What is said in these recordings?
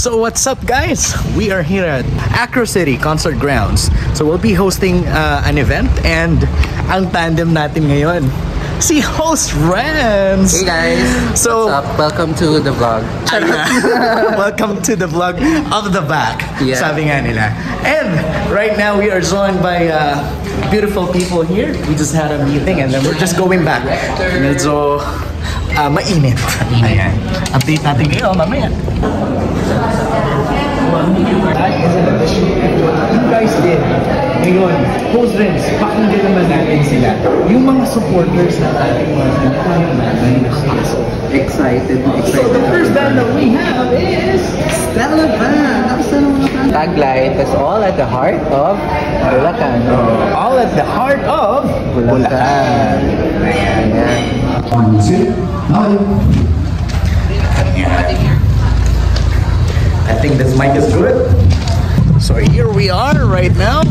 So what's up guys? We are here at Acro City Concert Grounds. So we'll be hosting uh, an event and ang tandem natin ngayon si host Rans. Hey guys, So- what's up? Welcome to the vlog. Welcome to the vlog of the back. Yeah. Sabi nga nila. And right now we are joined by uh, beautiful people here. We just had a meeting and then we're just going back. Medyo uh, mainit. Ayan. Update natin kayo mamaya. You guys did. Ngayon, post Rens, pakinggan naman natin sila. Yung mga supporters na ating mga natin nakapasok. Excited, So the first band that we have is Stella Band. Tagline, that's all at the heart of Bulacan. All at the heart of Bulacan. Ayan. Ayan. I think this mic is good. So here we are right now,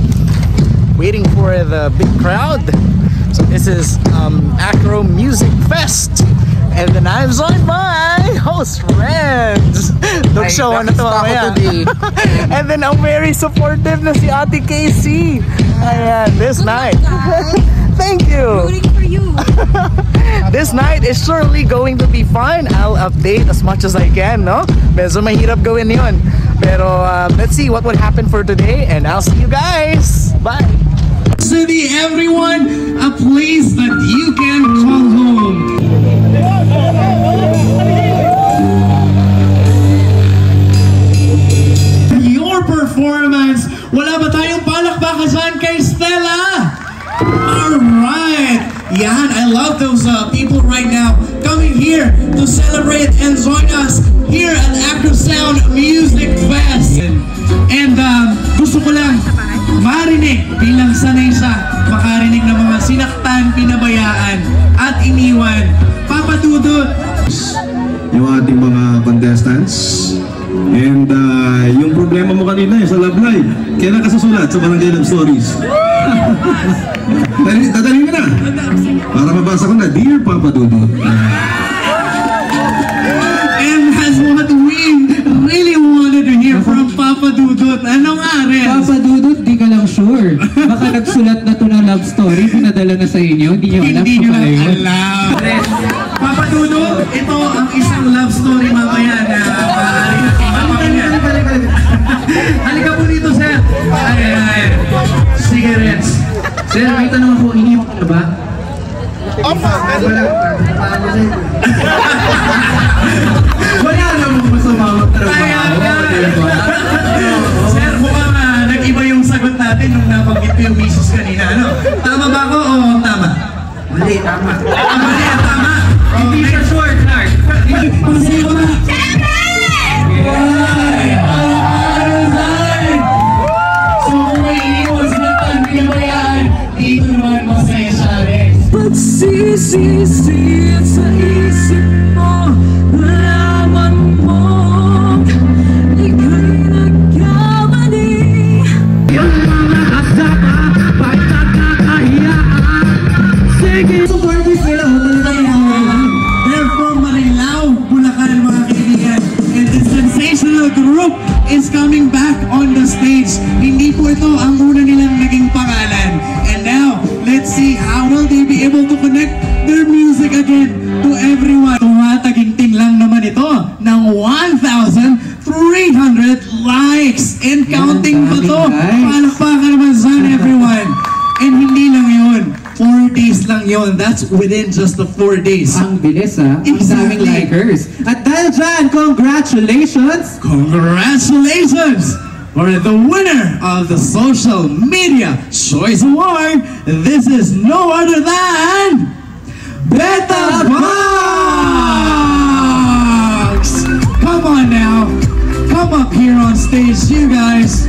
waiting for the big crowd. So this is um, Acro Music Fest. And then I'm joined by host friends. Dog Ay, show na to breakfast mamaya. And then ang very supportive na si Ate Casey. Ayan, this night. Thank you. This night is surely going to be fun. I'll update as much as I can, no? Medyo mahirap gawin yun. Pero um, let's see what would happen for today and I'll see you guys. Bye! City, everyone, a place that you can call home. Love those uh, people right now coming here to celebrate and join us here at Acro Sound Music Fest. And um, gusto ko lang marinig bilang sanay siya makarinig ng mga sinaktan, pinabayaan at iniwan. Papa Dudut, yung ating mga contestants. And uh, yung problema mo kanina eh, sa Love Live, kailan ka susulat sa Barangay Love Stories? Dali, dadali mo na. Para mabasa ko na, Dear Papa Dudut. and has what we really wanted to hear from Papa Dudut. Ano nga, Renz? Papa Dudut, di ka lang sure. Baka nagsulat na to ng love story, pinadala na sa inyo, hindi nyo alam Hindi kung nyo pala yun. alam. Papa Dudut, ito ang isang love story mamaya Wala namang masama nga. Sir, mukhang ah, nag-iba yung sagot natin nung nabanggit ko yung misis kanina. Ano? Tama ba ako o tama? Mali, tama. Ah, mali, ah, tama. Hindi for sure, Clark. Kasi ko na. Ay, Pagsisisi sa isip mo Nalaman mo Ika'y nagkamali So Barbies nila, they're from Marilao, Bulacan mga kaibigan. And the sensational group is coming back on the stage. Hindi po ito ang una nilang naging pangalan. And see how will they be able to connect their music again to everyone. Tumataginting lang naman ito ng 1,300 likes and counting pa to. Palakpakan naman dyan, everyone. And hindi lang yun. Four days lang yun. That's within just the four days. Ang bilis ha, ang daming Exactly. likers. At dahil dyan, congratulations! Congratulations for the winner of the Social Media Choice Award. This is no other than Beta Box! Come on now. Come up here on stage, you guys.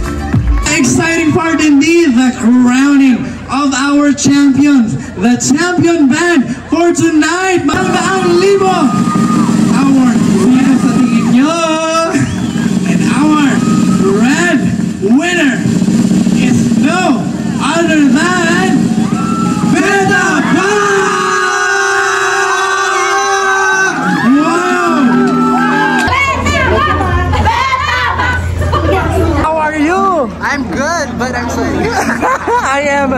Exciting part indeed, the crowning of our champions, the champion band for tonight, Magdaang Libo.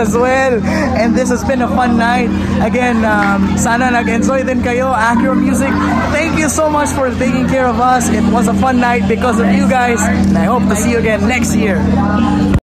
As well. And this has been a fun night. Again, um, sana nag-enjoy din kayo. Acro Music, thank you so much for taking care of us. It was a fun night because of you guys. And I hope to see you again next year.